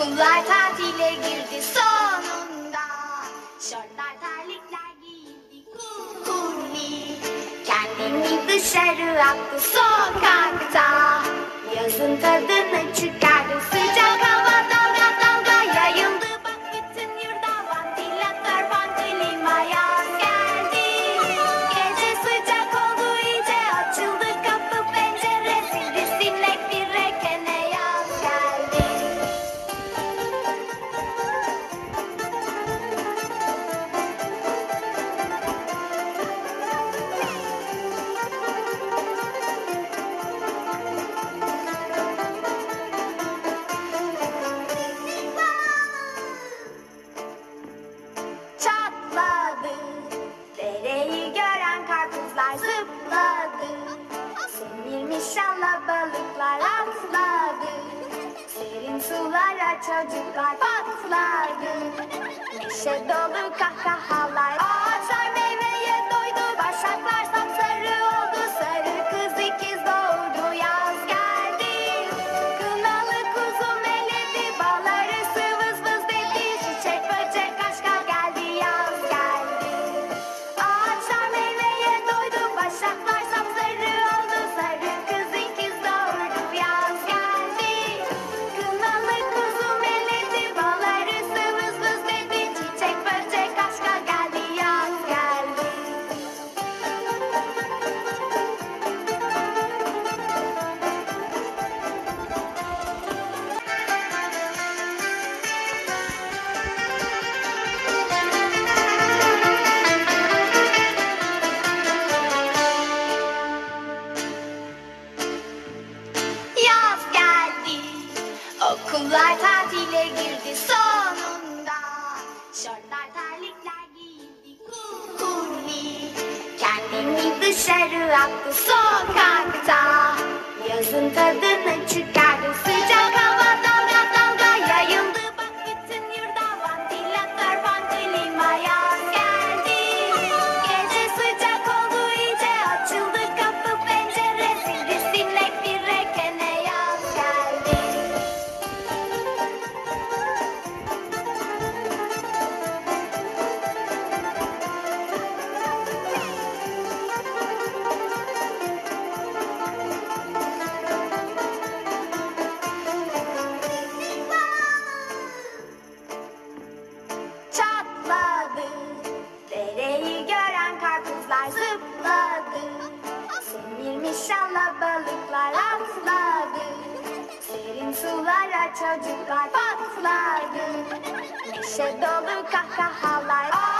Okullar tatile girdi sonunda. Şortlar terlikler giydi kurni. Kendini dışarı attı sokakta. Yazın tadını çıkardı Çocuklara çocuklar patlar. Neşe dolu kahkahalar. Dışarı attı sokağa Yazın tadını çıkardı sıcak İnşallah balıklar atladı. Serin sulara çocuklar patladı. Neşe dolu kahkahalar.